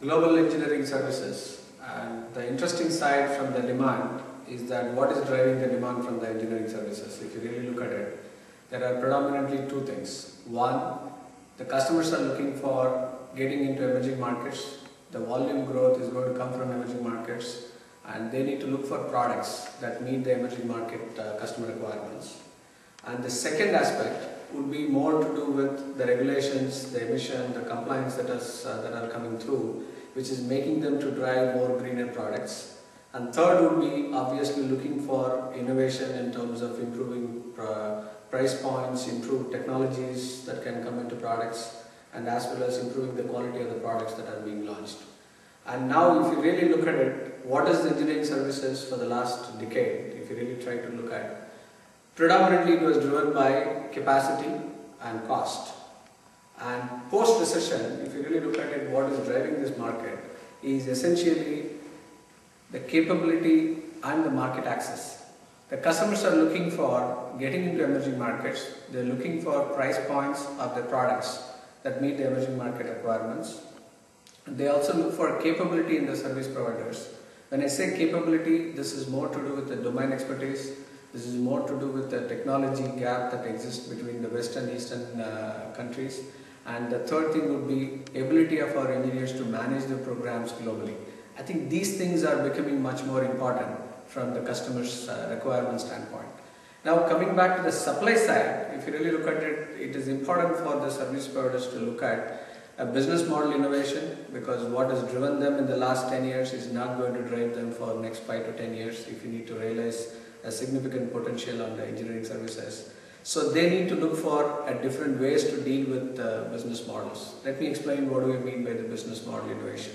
global engineering services and the interesting side from the demand is that what is driving the demand from the engineering services? If you really look at it there are predominantly two things. One the customers are looking for getting into emerging markets. The volume growth is going to come from emerging markets and they need to look for products that meet the emerging market uh, customer requirements. And the second aspect would be more to do with the regulations, the emission, the compliance that, is, uh, that are coming through, which is making them to drive more greener products. And third would be obviously looking for innovation in terms of improving uh, price points, improve technologies that can come into products, and as well as improving the quality of the products that are being launched. And now if you really look at it, what is the engineering services for the last decade, if you really try to look at Predominantly it was driven by capacity and cost. And post-recession, if you really look at it, what is driving this market is essentially the capability and the market access. The customers are looking for getting into emerging markets. They're looking for price points of the products that meet the emerging market requirements. They also look for capability in the service providers. When I say capability, this is more to do with the domain expertise, this is more to do with the technology gap that exists between the west and eastern uh, countries. And the third thing would be ability of our engineers to manage the programs globally. I think these things are becoming much more important from the customer's uh, requirement standpoint. Now coming back to the supply side, if you really look at it, it is important for the service providers to look at a business model innovation because what has driven them in the last 10 years is not going to drive them for the next 5 to 10 years if you need to realize a significant potential on the engineering services. So they need to look for a different ways to deal with uh, business models. Let me explain what do we mean by the business model innovation.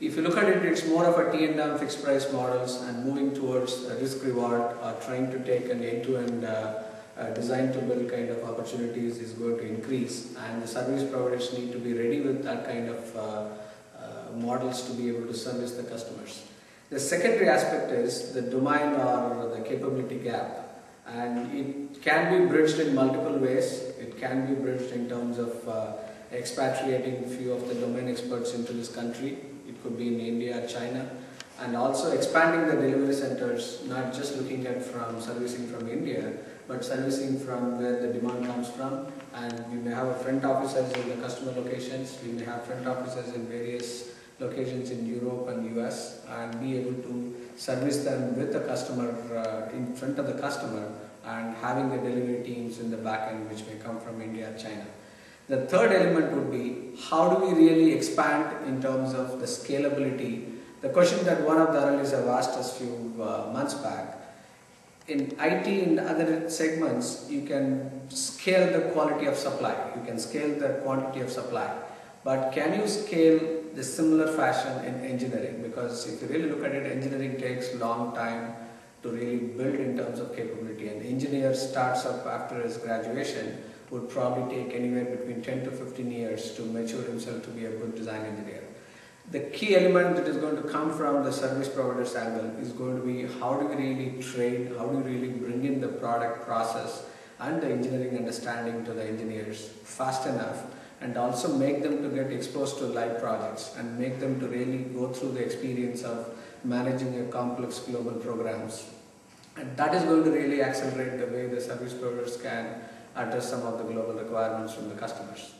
If you look at it, it's more of a T&M fixed price models and moving towards risk reward or trying to take an end-to-end uh, uh, design to build kind of opportunities is going to increase and the service providers need to be ready with that kind of uh, uh, models to be able to service the customers. The secondary aspect is the domain or the capability gap and it can be bridged in multiple ways. It can be bridged in terms of uh, expatriating few of the domain experts into this country. It could be in India, or China and also expanding the delivery centers, not just looking at from servicing from India, but servicing from where the demand comes from. And we may have a front offices in the customer locations, we may have front offices in various locations in Europe and US and be able to service them with the customer uh, in front of the customer and having the delivery teams in the back end which may come from India China. The third element would be how do we really expand in terms of the scalability. The question that one of the analysts have asked us few uh, months back in IT and other segments, you can scale the quality of supply, you can scale the quantity of supply. But can you scale the similar fashion in engineering? Because if you really look at it, engineering takes long time to really build in terms of capability. An engineer starts up after his graduation would probably take anywhere between 10 to 15 years to mature himself to be a good design engineer. The key element that is going to come from the service provider's angle is going to be how do we really train, how do we really bring in the product process and the engineering understanding to the engineers fast enough and also make them to get exposed to live projects and make them to really go through the experience of managing a complex global programs. And that is going to really accelerate the way the service providers can address some of the global requirements from the customers.